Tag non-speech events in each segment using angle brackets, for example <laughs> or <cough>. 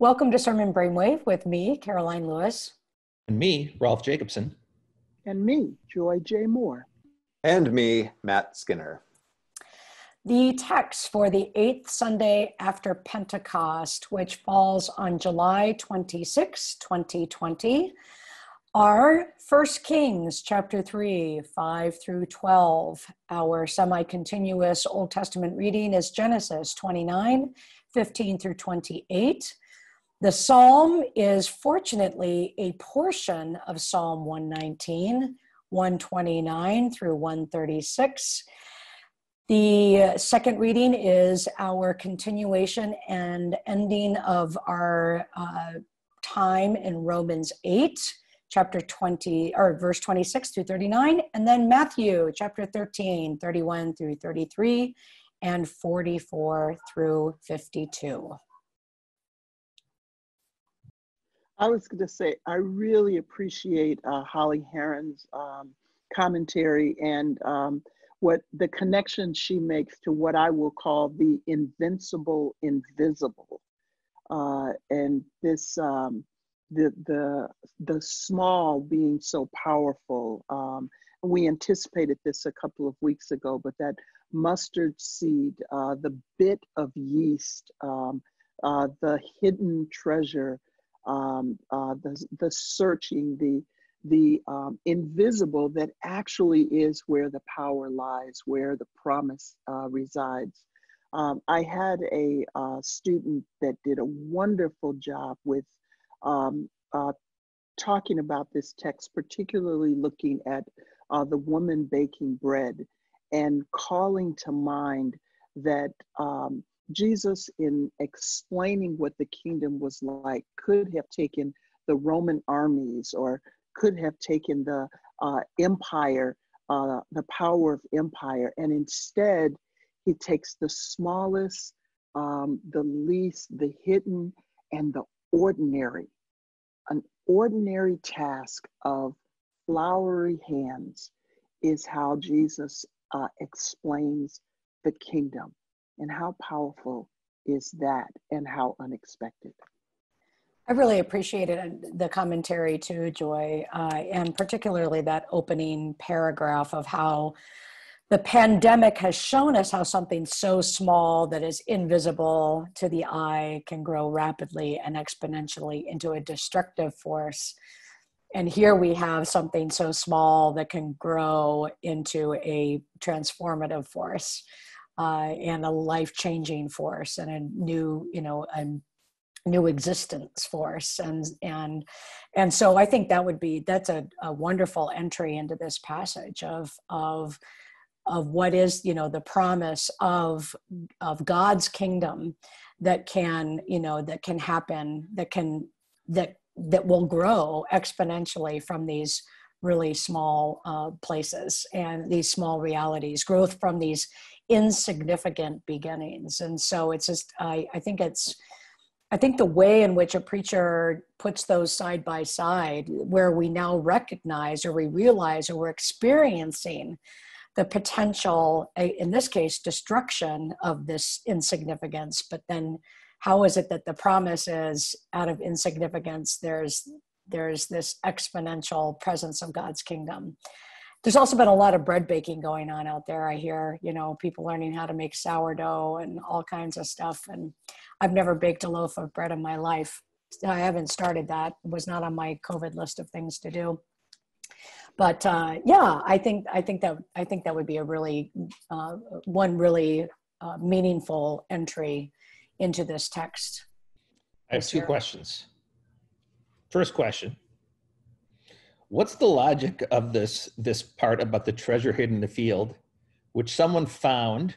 Welcome to Sermon Brainwave with me, Karoline Lewis. And me, Rolf Jacobson. And me, Joy J. Moore. And me, Matt Skinner. The text for the eighth Sunday after Pentecost, which falls on July 26, 2020, are 1 Kings chapter 3, 5 through 12. Our semi continuous Old Testament reading is Genesis 29, 15 through 28. The psalm is fortunately a portion of Psalm 119, 129 through 136. The second reading is our continuation and ending of our uh, time in Romans 8 chapter 20 or verse 26 through 39 and then matthew chapter 13 31 through 33 and 44 through 52 i was going to say i really appreciate uh, Holly Hearon's um, commentary and um, what the connection she makes to what i will call the invincible invisible uh, and this um, the the the small being so powerful. Um, we anticipated this a couple of weeks ago, but that mustard seed, uh, the bit of yeast, um, uh, the hidden treasure, um, uh, the the searching, the the um, invisible that actually is where the power lies, where the promise uh, resides. Um, I had a uh, student that did a wonderful job with um, uh, talking about this text, particularly looking at uh, the woman baking bread and calling to mind that um, Jesus, in explaining what the kingdom was like, could have taken the Roman armies or could have taken the uh, empire, uh, the power of empire, and instead he takes the smallest, um, the least, the hidden, and the ordinary an ordinary task of flowery hands is how Jesus uh, explains the kingdom. And how powerful is that and how unexpected? I really appreciated the commentary too, Joy, uh, and particularly that opening paragraph of how the pandemic has shown us how something so small that is invisible to the eye can grow rapidly and exponentially into a destructive force. And here we have something so small that can grow into a transformative force uh, and a life changing force and a new, you know, a new existence force. And and and so i think that would be that's a, a wonderful entry into this passage of of of what is you know the promise of of god's kingdom that can you know that can happen that can that that will grow exponentially from these really small uh, places and these small realities growth from these insignificant beginnings and so it's just i i think it's i think the way in which a preacher puts those side by side where we now recognize or we realize or we're experiencing the potential, in this case, destruction of this insignificance. But then, how is it that the promise is out of insignificance? There's there's this exponential presence of God's kingdom. There's also been a lot of bread baking going on out there. I hear, you know, people learning how to make sourdough and all kinds of stuff. And I've never baked a loaf of bread in my life. I haven't started that. It was not on my COVID list of things to do but uh, yeah, I think I think that I think that would be a really uh, one really uh, meaningful entry into this text. I have two questions. First question: What's the logic of this this part about the treasure hidden in the field, which someone found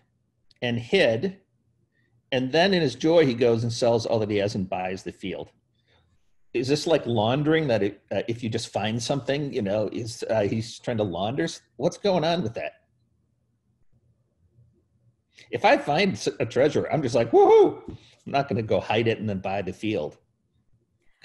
and hid, and then in his joy he goes and sells all that he has and buys the field? is this like laundering that it, uh, if you just find something you know is uh, he's trying to launder? What's going on with that? If i find a treasure i'm just like woohoo! I'm not going to go hide it and then buy the field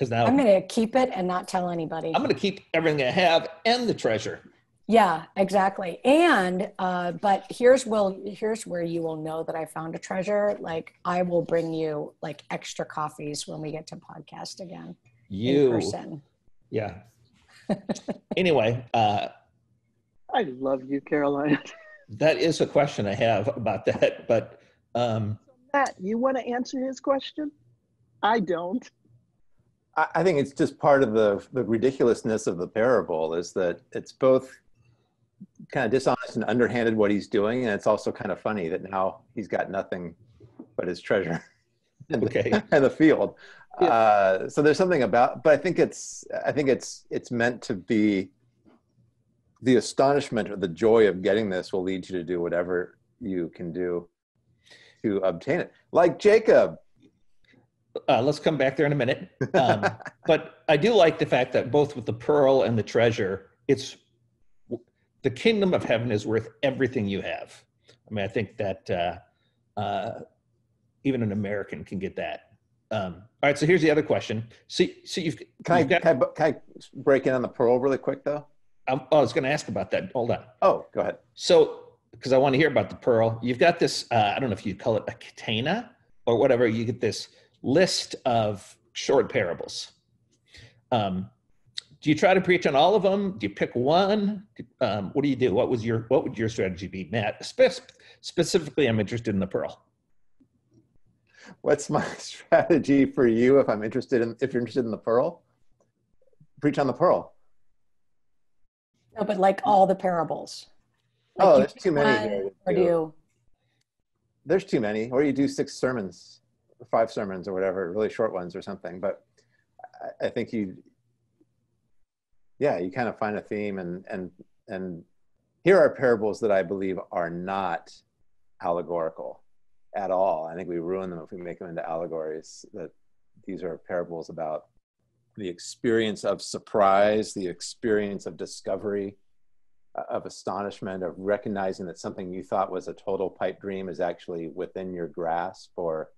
because now i'm going to keep it and not tell anybody i'm going to keep everything i have and the treasure Yeah, exactly. And uh, but here's will here's where you will know that I found a treasure. Like I will bring you like extra coffees when we get to podcast again in You, person. yeah. anyway, uh, I love you, Karoline. <laughs> that is a question I have about that, but um, Matt, you want to answer his question? I don't. I, think it's just part of the, the ridiculousness of the parable is that it's both kind of dishonest and underhanded what he's doing, and it's also kind of funny that now he's got nothing but his treasure and, Okay. <laughs> and the field. Yeah. Uh, so there's something about, but I think it's I think it's it's meant to be the astonishment or the joy of getting this will lead you to do whatever you can do to obtain it. Like Jacob. Uh, let's come back there in a minute. Um, <laughs> but I do like the fact that both with the pearl and the treasure, it's the kingdom of heaven is worth everything you have. I mean, I think that uh, uh, even an American can get that. Um, all right, so here's the other question. So, so you've, Can I, you've got, can, I, can I break in on the pearl really quick though? I, I was going to ask about that. Hold on. Oh, go ahead. So, because I want to hear about the pearl, you've got this. Uh, I don't know if you call it a catena or whatever. You get this list of short parables. Um, do you try to preach on all of them? Do you pick one? Um, what do you do? What was your What would your strategy be, Matt? Spe- specifically, I'm interested in the pearl. What's my <laughs> strategy for you if I'm interested in if you're interested in the pearl? Preach on the pearl. No, but like all the parables. Like Oh, there's too many one, here to Or do. do you? There's too many. Or you do six sermons, or five sermons, or whatever, really short ones or something. But I, I think you, yeah, you kind of find a theme, and and and here are parables that I believe are not allegorical at all. I think we ruin them if we make them into allegories. That these are parables about the experience of surprise, the experience of discovery, uh, of astonishment, of recognizing that something you thought was a total pipe dream is actually within your grasp or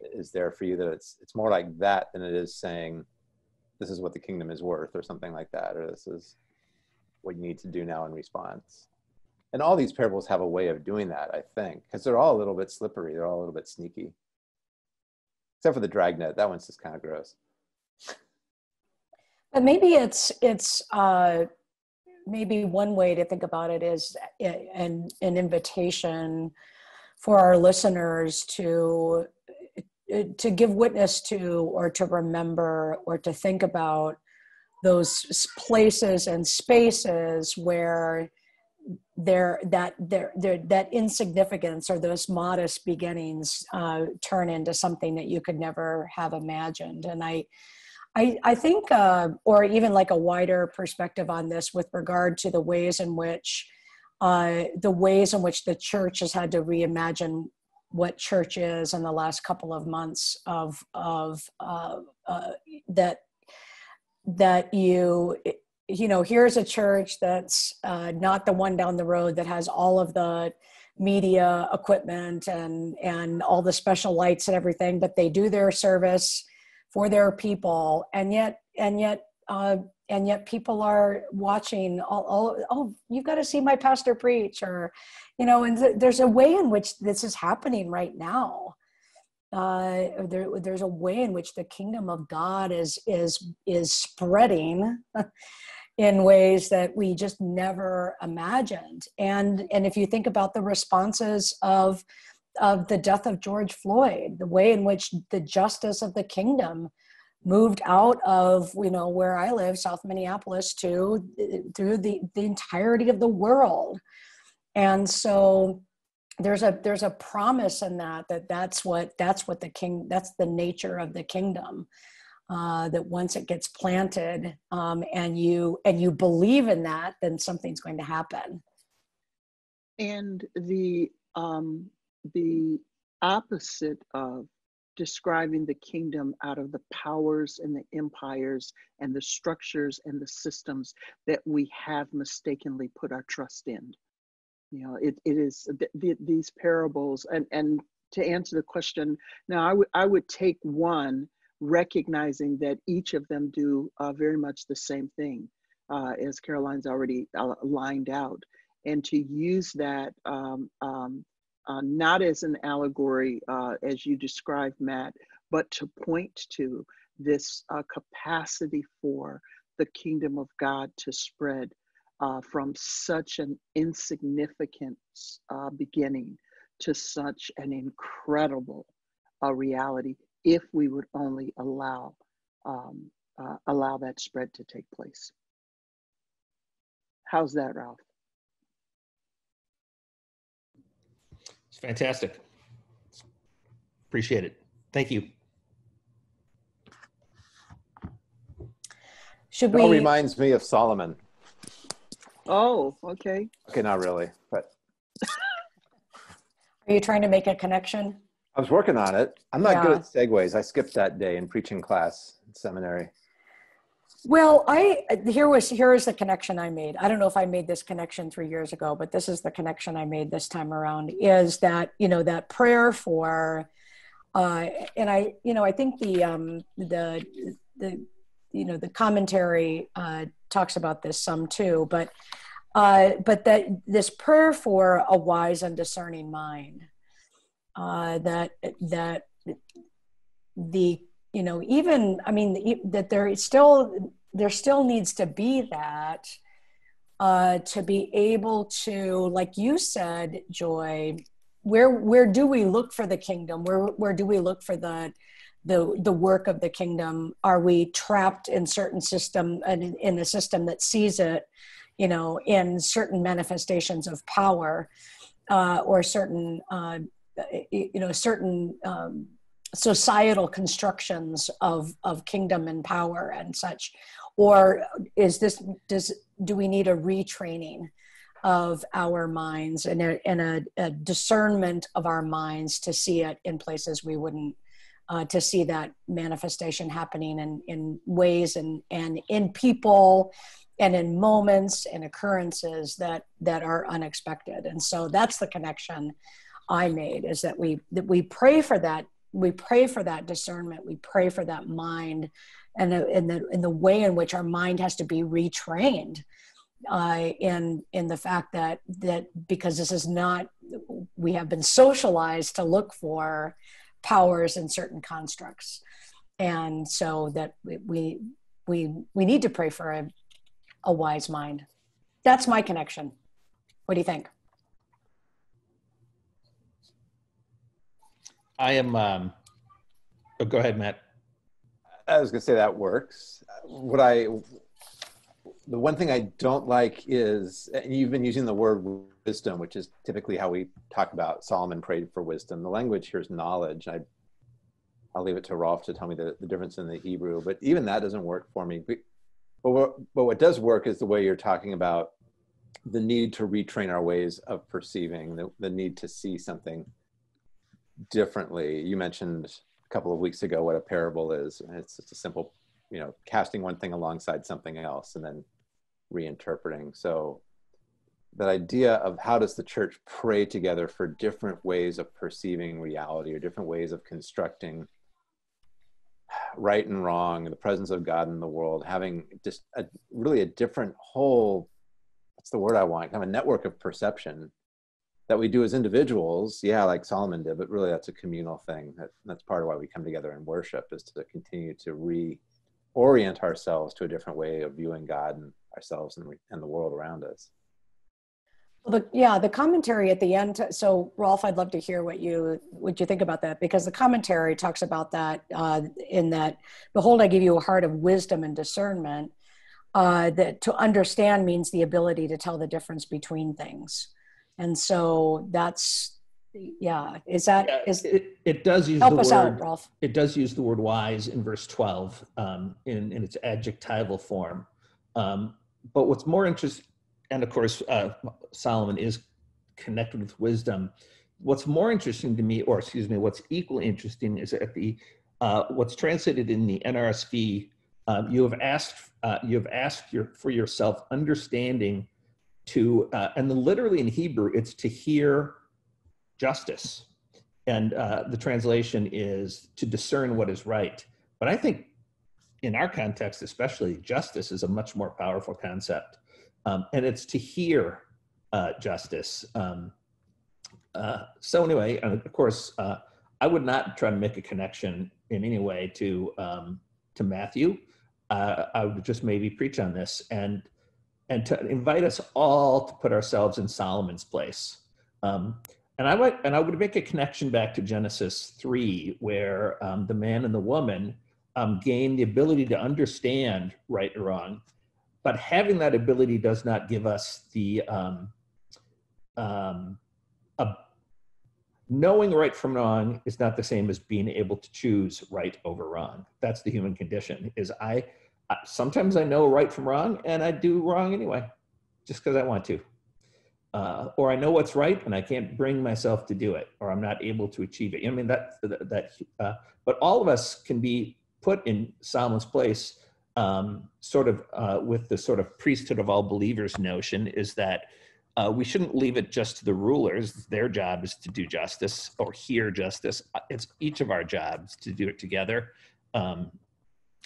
is there for you. That it's it's more like that than it is saying, "This is what the kingdom is worth" or something like that, or "This is what you need to do now in response." And all these parables have a way of doing that, I think, because they're all a little bit slippery. They're all a little bit sneaky, except for the dragnet. That one's just kind of gross. But maybe it's it's uh, maybe one way to think about it is an an invitation for our listeners to uh, to give witness to or to remember or to think about those places and spaces where there that that insignificance or those modest beginnings uh, turn into something that you could never have imagined. And i I, I think, uh, or even like a wider perspective on this with regard to the ways in which, uh, the ways in which the church has had to reimagine what church is in the last couple of months of of uh, uh, that that you you know here's a church that's uh, not the one down the road that has all of the media equipment and and all the special lights and everything but they do their service for their people. And yet and yet uh, and yet people are watching all, all oh you've got to see my pastor preach or you know and th- there's a way in which this is happening right now. Uh, there, there's a way in which the kingdom of god is is is spreading <laughs> in ways that we just never imagined. And and if you think about the responses of of the death of George Floyd, the way in which the justice of the kingdom moved out of you know where I live, South Minneapolis, to through the the entirety of the world, and so there's a there's a promise in that that that's what that's what the king that's the nature of the kingdom. Uh, that once it gets planted um, and you and you believe in that, then something's going to happen. And the um, the opposite of describing the kingdom out of the powers and the empires and the structures and the systems that we have mistakenly put our trust in. You know, it, it is th- th- these parables, and, and to answer the question, now I would I would take one, recognizing that each of them do uh, very much the same thing. uh, as Karoline's already uh, lined out, and to use that um, um, uh, not as an allegory, uh, as you described, Matt, but to point to this uh, capacity for the kingdom of God to spread uh, from such an insignificant uh, beginning to such an incredible uh, reality if we would only allow um, allow that spread to take place. How's that, Rolf? It's fantastic. Appreciate it. Thank you. Should It all we, reminds me of Solomon. Oh, okay. Okay, not really, but <laughs> are you trying to make a connection? I was working on it. I'm not good Yeah. at segues. I skipped that day in preaching class in seminary. Well, I here was here is the connection I made. I don't know if I made this connection three years ago, but this is the connection I made this time around. Is that you know that prayer for, uh, and I you know I think the um, the the you know the commentary uh, talks about this some too, but uh, but that this prayer for a wise and discerning mind, uh, that that the you know even i mean that there is still there still needs to be that uh to be able to like you said joy where where do we look for the kingdom? Where where do we look for the the the work of the kingdom? Are we trapped in certain system and in, in a system that sees it you know in certain manifestations of power uh, or certain uh, you know certain um, societal constructions of of kingdom and power and such? Or is this does do we need a retraining of our minds and a, and a, a discernment of our minds to see it in places we wouldn't uh, to see that manifestation happening in, in ways and, and in people and in moments and occurrences that that are unexpected? And so that's the connection i made is that we that we pray for that we pray for that discernment we pray for that mind and the, in the in the way in which our mind has to be retrained uh, in in the fact that that because this is not we have been socialized to look for powers in certain constructs. And so that we we we need to pray for a, a wise mind. That's my connection. What do you think I am. Um, oh, go ahead, Matt. I was gonna say that works. What I, the one thing I don't like is, and you've been using the word wisdom, which is typically how we talk about Solomon prayed for wisdom. The language here is knowledge. I, I'll leave it to Rolf to tell me the, the difference in the Hebrew, but even that doesn't work for me. But, but what, but what does work is the way you're talking about the need to retrain our ways of perceiving, the, the need to see something differently. You mentioned a couple of weeks ago what a parable is. It's just a simple, you know, casting one thing alongside something else and then reinterpreting. So that idea of how does the church pray together for different ways of perceiving reality or different ways of constructing right and wrong, the presence of God in the world, having just a really a different whole, what's the word I want, kind of a network of perception that we do as individuals, yeah, like Solomon did, but really that's a communal thing. That, that's part of why we come together in worship is to continue to reorient ourselves to a different way of viewing God and ourselves and, and the world around us. Well, the, yeah, the commentary at the end. So, Rolf, I'd love to hear what you what you think about that because the commentary talks about that uh, in that, behold, I give you a heart of wisdom and discernment. Uh, that to understand means the ability to tell the difference between things, and so that's yeah. Is that Yeah, is it, it does use help the us word. out, Rolf? It does use the word wise in verse 12 um, in, in its adjectival form. Um, but what's more interesting, and of course, uh, Solomon is connected with wisdom. What's more interesting to me, or excuse me, what's equally interesting is at the uh, what's translated in the NRSV. Um, you have asked, uh, you have asked your, for yourself understanding to, uh, and then literally in Hebrew, it's to hear justice and uh, the translation is to discern what is right. But I think in our context, especially, justice is a much more powerful concept. Um, and it's to hear uh, justice. Um, uh, so, anyway, of course, uh, I would not try to make a connection in any way to, um, to Matthew. Uh, I would just maybe preach on this and, and to invite us all to put ourselves in Solomon's place. Um, and I would and I would make a connection back to Genesis three, where um, the man and the woman um, gain the ability to understand right or wrong, but having that ability does not give us the um, um, a, knowing right from wrong is not the same as being able to choose right over wrong. That's the human condition. Is I sometimes I know right from wrong, and I do wrong anyway, just because I want to uh, or I know what's right and I can't bring myself to do it, or I'm not able to achieve it. I mean that that, uh, but all of us can be put in Solomon's place, um, sort of uh, with the sort of priesthood of all believers notion is that uh, we shouldn't leave it just to the rulers. Their job is to do justice or hear justice. Uh, it's each of our jobs to do it together. Um,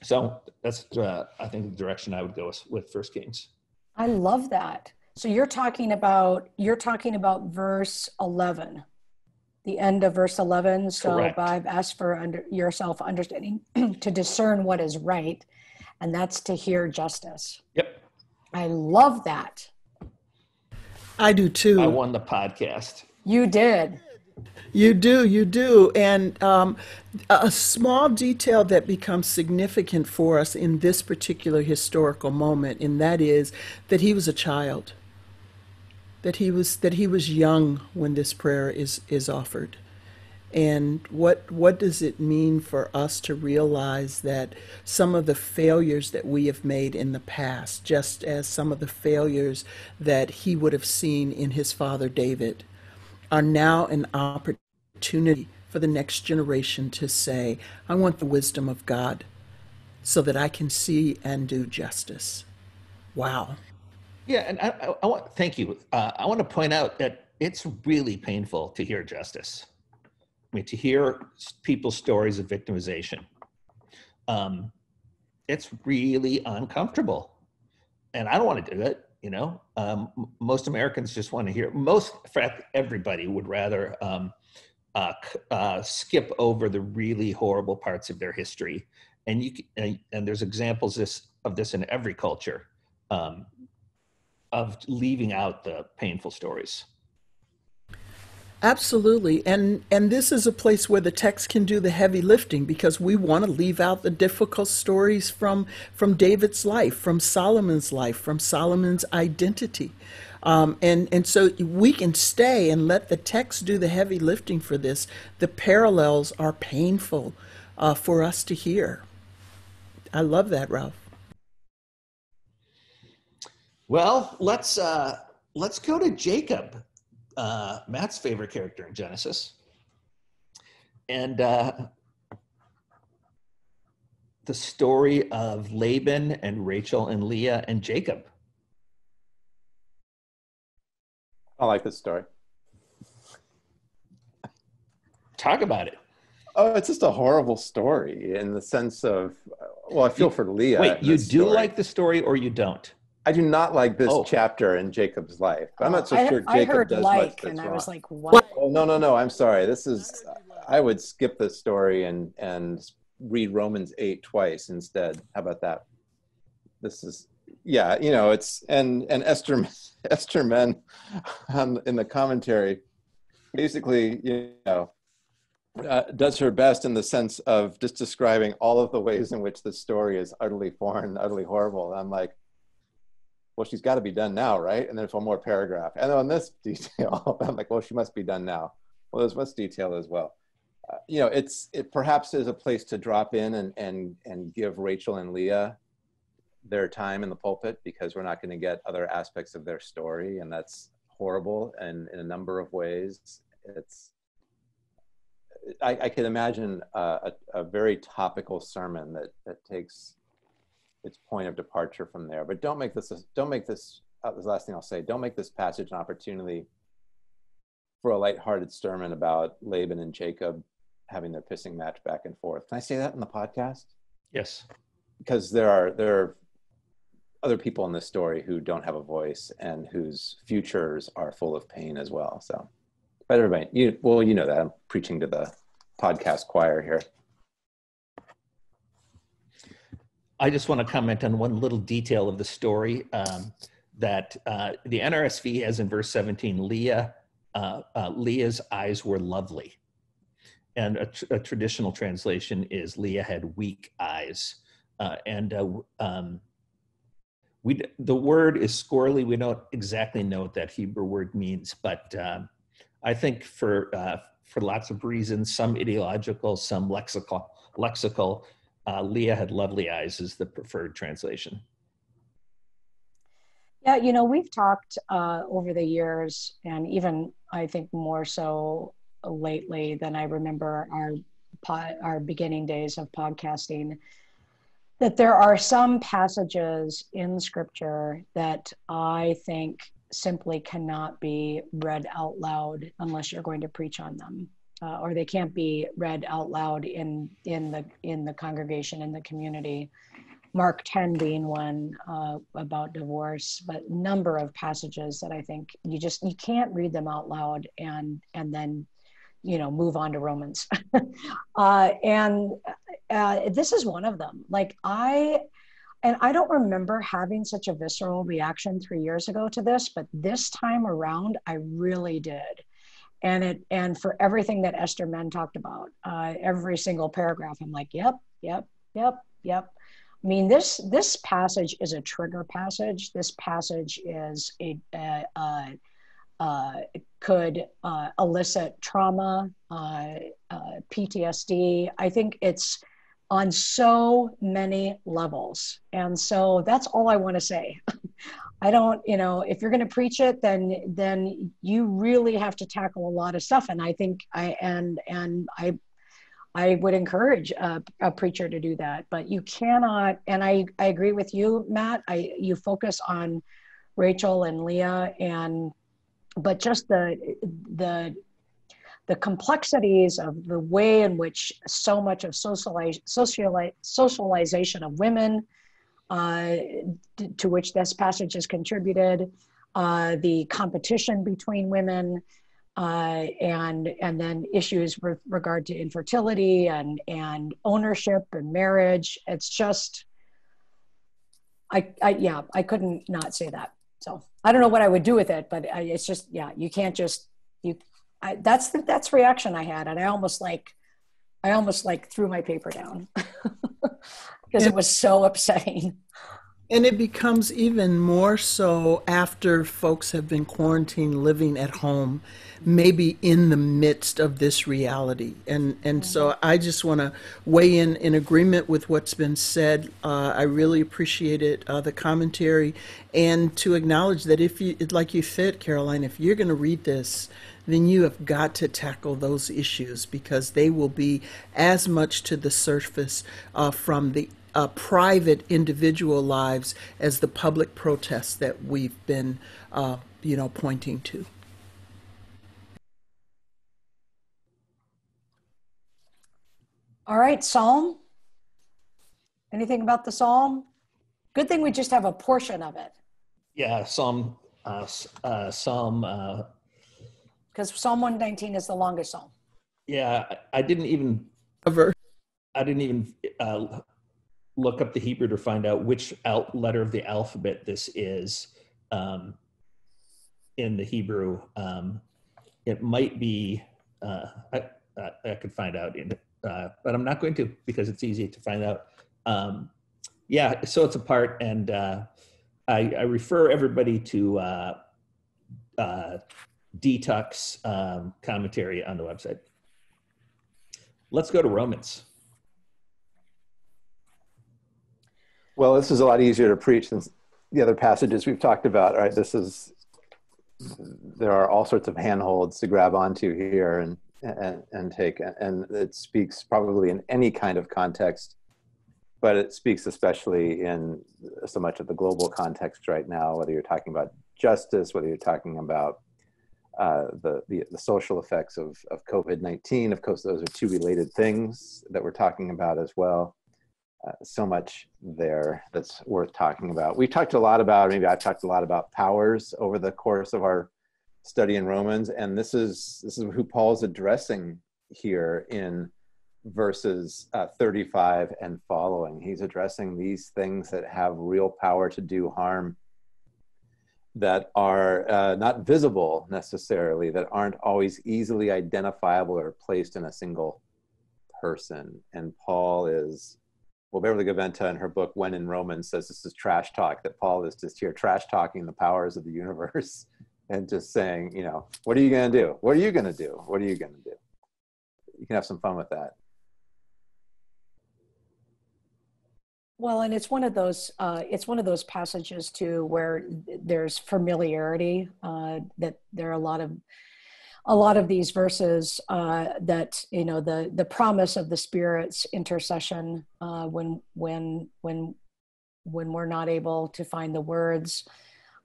so that's uh, I think the direction I would go with, with First Kings. I love that. So you're talking about you're talking about verse 11, the end of verse 11. So Correct. I've asked for under yourself understanding <clears throat> to discern what is right, and that's to hear justice. Yep. I love that. I do too. I won the podcast. You did. You do, you do. And um, a small detail that becomes significant for us in this particular historical moment, and that is that he was a child that he was that he was young when this prayer is is offered and what what does it mean for us to realize that some of the failures that we have made in the past just as some of the failures that he would have seen in his father David are now an opportunity for the next generation to say I want the wisdom of God so that I can see and do justice wow yeah, and I, I, I want thank you. Uh, I want to point out that it's really painful to hear justice. I mean, to hear people's stories of victimization. Um, it's really uncomfortable, and I don't want to do it. You know, um, most Americans just want to hear. Most, in fact, everybody would rather um, uh, uh, skip over the really horrible parts of their history. And you and, and there's examples this, of this in every culture. Um, of leaving out the painful stories. Absolutely. And and this is a place where the text can do the heavy lifting because we want to leave out the difficult stories from from David's life, from Solomon's life, from Solomon's identity. Um, and and so we can stay and let the text do the heavy lifting for this. The parallels are painful uh, for us to hear. I love that, Rolf. Well, let's uh, let's go to Jacob, uh, Matt's favorite character in Genesis, and uh, the story of Laban and Rachel and Leah and Jacob. I like this story. Talk about it. Oh, it's just a horrible story in the sense of, well, I feel for Leah. Wait, you do story. like the story or you don't? I do not like this Oh. chapter in Jacob's life. I'm not so I, sure I Jacob heard does like, much that's and I wrong. was like, what? oh no, no, no! I'm sorry. This is. I would skip this story and and read Romans eight twice instead. How about that? This is yeah. You know, it's and and Esther <laughs> Esther Menn um, in the commentary basically you know uh, does her best in the sense of just describing all of the ways in which the story is utterly foreign, utterly horrible. And I'm like, well, she's got to be done now, right? And there's one more paragraph. And then on this <laughs> detail, I'm like, well, she must be done now. Well, there's much detail as well. Uh, you know, it's it perhaps is a place to drop in and and and give Rachel and Leah their time in the pulpit because we're not going to get other aspects of their story, and that's horrible. And in a number of ways, it's I, I can imagine a, a, a very topical sermon that that takes its point of departure from there. But don't make this don't make this uh, the last thing I'll say. Don't make this passage an opportunity for a lighthearted sermon about Laban and Jacob having their pissing match back and forth. Can I say that in the podcast? Yes. because there are there are other people in this story who don't have a voice and whose futures are full of pain as well. So, but everybody, you well, you know that I'm preaching to the podcast choir here. I just want to comment on one little detail of the story um, that uh, the NRSV has in verse 17, Leah, uh, uh, Leah's eyes were lovely. And a, tr- a, traditional translation is Leah had weak eyes. Uh, and uh, um, we, the word is scorely. We don't exactly know what that Hebrew word means, but um, I think for, uh, for lots of reasons, some ideological, some lexical, lexical, uh, Leah had lovely eyes is the preferred translation. Yeah, you know, we've talked uh, over the years, and even I think more so lately than I remember our our beginning days of podcasting. That there are some passages in Scripture that I think simply cannot be read out loud unless you're going to preach on them uh, or they can't be read out loud in in the in the congregation in the community. Mark 10 being one uh, about divorce but number of passages that i think you just you can't read them out loud and and then you know move on to romans. <laughs> Uh, and uh, this is one of them. Like i and i don't remember having such a visceral reaction three years ago to this but this time around i really did and it and for everything that Esther Menn talked about, uh, every single paragraph, I'm like, yep, yep, yep, yep. I mean, this this passage is a trigger passage. This passage is a, uh, could uh, elicit trauma, uh, PTSD. I think it's on so many levels, and so that's all I want to say. <laughs> I don't, you know, if you're going to preach it, then then you really have to tackle a lot of stuff. And I think I and and I I would encourage a, a, preacher to do that, but you cannot. And I I agree with you, Matt. I you focus on Rachel and Leah, and but just the the the complexities of the way in which so much of socialize, socialize, socialization of women uh, to which this passage has contributed, uh, the competition between women, uh, and and then issues with regard to infertility and and ownership and marriage. It's just, I, I yeah, I couldn't not say that. So I don't know what I would do with it, but I, it's just yeah, you can't just you. I, that's the that's reaction I had, and I almost like, I almost like threw my paper down. <laughs> because it was so <laughs> upsetting. And it becomes even more so after folks have been quarantined living at home, maybe in the midst of this reality. And and mm-hmm. so I just want to weigh in in agreement with what's been said. Uh, I really appreciate it, uh, the commentary, and to acknowledge that if you, like you said, Karoline, if you're going to read this, then you have got to tackle those issues because they will be as much to the surface uh, from the uh, private individual lives as the public protests that we've been, uh, you know, pointing to. All right, Psalm. Anything about the Psalm? Good thing we just have a portion of it. Yeah, Psalm, uh, uh, Psalm. Because uh, Psalm 119 is the longest Psalm. Yeah, I didn't even. Ever. I didn't even uh, look up the Hebrew to find out which al- letter of the alphabet this is um, in the Hebrew. Um, it might be, uh, I, I, could find out, in, uh, but I'm not going to because it's easy to find out. Um, yeah, so it's a part, and uh, I, I, refer everybody to uh, uh, Detox um, commentary on the website. Let's go to Romans. Well, this is a lot easier to preach than the other passages we've talked about, right? This is, there are all sorts of handholds to grab onto here and, and, and take, and it speaks probably in any kind of context, but it speaks especially in so much of the global context right now, whether you're talking about justice, whether you're talking about uh, the, the, the social effects of, of COVID-19. Of course, those are two related things that we're talking about as well. Uh, so much there that's worth talking about. We talked a lot about, maybe I've talked a lot about powers over the course of our study in Romans, and this is this is who Paul's addressing here in verses uh, 35 and following. He's addressing these things that have real power to do harm, that are uh, not visible necessarily, that aren't always easily identifiable or placed in a single person. And Paul is, well, Beverly Gaventa in her book When in Romans says this is trash talk, that Paul is just here trash talking the powers of the universe <laughs> and just saying, you know, what are you going to do? What are you going to do? What are you going to do? You can have some fun with that. Well, and it's one of those uh, it's one of those passages too where there's familiarity. Uh, that there are a lot of a lot of these verses uh, that you know the the promise of the Spirit's intercession uh, when when when when we're not able to find the words.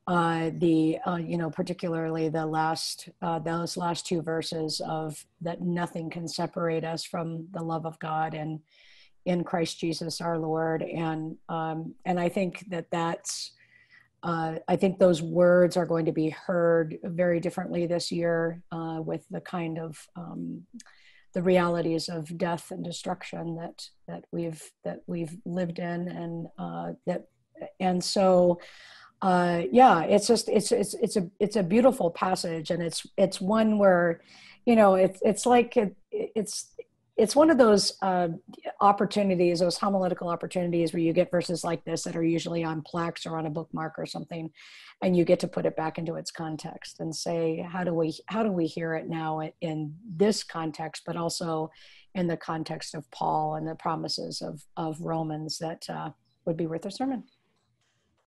Uh, the uh, you know particularly the last uh, those last two verses of that nothing can separate us from the love of God and in Christ Jesus our Lord. And um, and I think that that's uh, I think those words are going to be heard very differently this year uh, with the kind of um, the realities of death and destruction that that we've that we've lived in and uh, that and so uh, yeah it's just it's it's it's a it's a beautiful passage and it's it's one where you know it's it's like it, it's it's one of those uh, opportunities, those homiletical opportunities where you get verses like this that are usually on plaques or on a bookmark or something, and you get to put it back into its context and say, how do we how do we hear it now in this context, but also in the context of Paul and the promises of of Romans that uh, would be worth a sermon.